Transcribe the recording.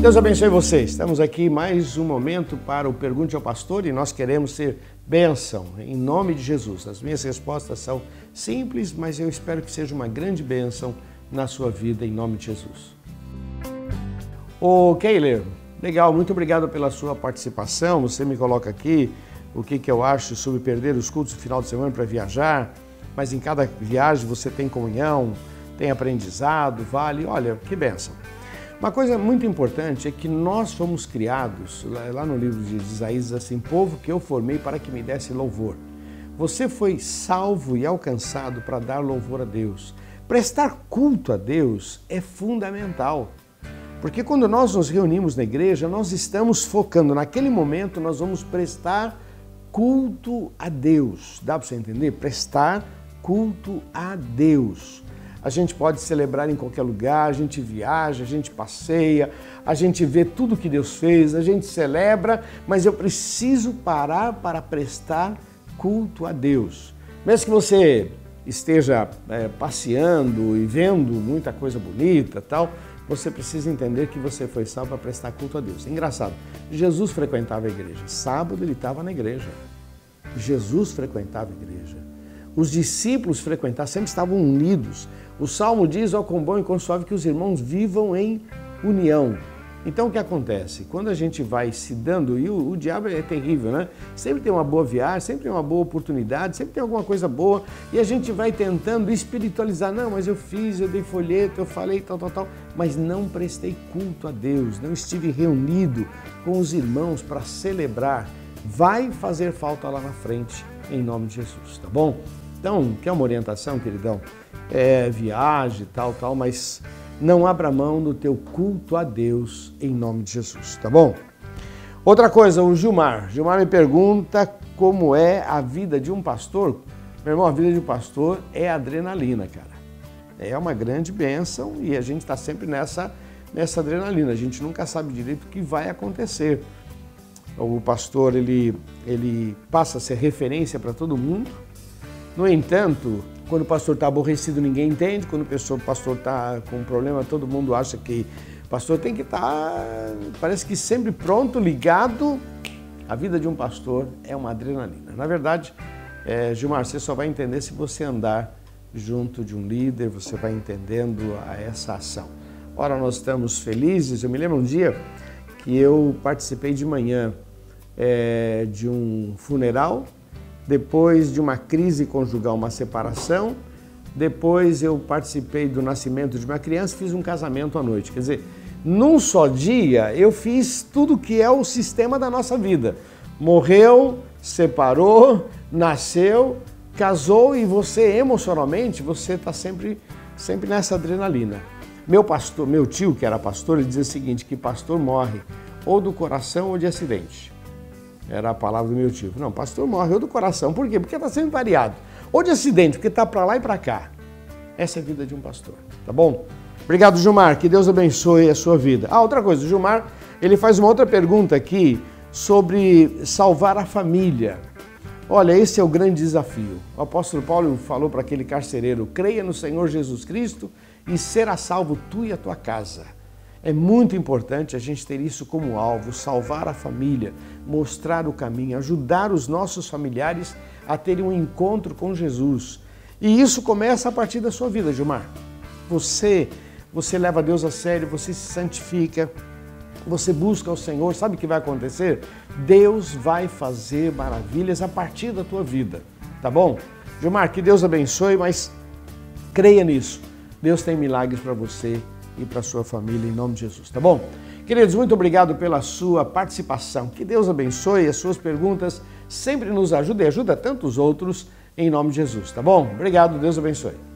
Deus abençoe vocês. Estamos aqui mais um momento para o Pergunte ao Pastor e nós queremos ser bênção em nome de Jesus. As minhas respostas são simples, mas eu espero que seja uma grande bênção na sua vida em nome de Jesus. Ô Keiler, legal, muito obrigado pela sua participação. Você me coloca aqui o que, que eu acho sobre perder os cultos no final de semana para viajar, mas em cada viagem você tem comunhão, tem aprendizado, vale. Olha, que bênção. Uma coisa muito importante é que nós fomos criados, lá no livro de Isaías, assim, povo que eu formei para que me desse louvor. Você foi salvo e alcançado para dar louvor a Deus. Prestar culto a Deus é fundamental. Porque quando nós nos reunimos na igreja, nós estamos focando, naquele momento, nós vamos prestar culto a Deus. Dá para você entender? Prestar culto a Deus. A gente pode celebrar em qualquer lugar, a gente viaja, a gente passeia, a gente vê tudo que Deus fez, a gente celebra, mas eu preciso parar para prestar culto a Deus. Mesmo que você esteja é, passeando e vendo muita coisa bonita tal, você precisa entender que você foi salvo para prestar culto a Deus. Engraçado, Jesus frequentava a igreja, sábado ele estava na igreja. Jesus frequentava a igreja. Os discípulos frequentavam, sempre estavam unidos. O Salmo diz, ó, com bom e com suave, que os irmãos vivam em união. Então o que acontece? Quando a gente vai se dando, e o, o, diabo é terrível, né? Sempre tem uma boa viagem, sempre tem uma boa oportunidade, sempre tem alguma coisa boa, e a gente vai tentando espiritualizar. Não, mas eu fiz, eu dei folheto, eu falei tal, tal, tal, mas não prestei culto a Deus, não estive reunido com os irmãos para celebrar. Vai fazer falta lá na frente, em nome de Jesus, tá bom? Então, quer uma orientação, queridão? É, viagem, tal, tal, mas não abra mão do teu culto a Deus em nome de Jesus, tá bom? Outra coisa, o Gilmar. Gilmar me pergunta como é a vida de um pastor. Meu irmão, a vida de um pastor é adrenalina, cara. É uma grande bênção e a gente está sempre nessa, nessa adrenalina. A gente nunca sabe direito o que vai acontecer. O pastor, ele, ele passa a ser referência para todo mundo, no entanto, quando o pastor está aborrecido, ninguém entende. Quando o pastor está com um problema, todo mundo acha que o pastor tem que estar, tá, parece que sempre pronto, ligado. A vida de um pastor é uma adrenalina. Na verdade, é, Gilmar, você só vai entender se você andar junto de um líder, você vai entendendo a essa ação. Ora, nós estamos felizes. Eu me lembro um dia que eu participei de manhã é, de um funeral depois de uma crise conjugal, uma separação. Depois eu participei do nascimento de uma criança, fiz um casamento à noite. Quer dizer, num só dia eu fiz tudo que é o sistema da nossa vida. Morreu, separou, nasceu, casou e você emocionalmente você está sempre sempre nessa adrenalina. Meu pastor, meu tio que era pastor, ele dizia o seguinte, que pastor morre ou do coração ou de acidente. Era a palavra do meu tio. Não, pastor morreu do coração. Por quê? Porque está sempre variado. Ou de acidente, porque está para lá e para cá. Essa é a vida de um pastor, tá bom? Obrigado, Gilmar. Que Deus abençoe a sua vida. Ah, outra coisa, o Gilmar, ele faz uma outra pergunta aqui sobre salvar a família. Olha, esse é o grande desafio. O apóstolo Paulo falou para aquele carcereiro: creia no Senhor Jesus Cristo e será salvo tu e a tua casa. É muito importante a gente ter isso como alvo, salvar a família, mostrar o caminho, ajudar os nossos familiares a terem um encontro com Jesus. E isso começa a partir da sua vida, Gilmar. Você, você leva Deus a sério, você se santifica, você busca o Senhor, sabe o que vai acontecer? Deus vai fazer maravilhas a partir da tua vida, tá bom? Gilmar, que Deus abençoe, mas creia nisso. Deus tem milagres para você e para sua família, em nome de Jesus, tá bom? Queridos, muito obrigado pela sua participação. Que Deus abençoe as suas perguntas, sempre nos ajuda e ajuda tantos outros, em nome de Jesus, tá bom? Obrigado, Deus abençoe.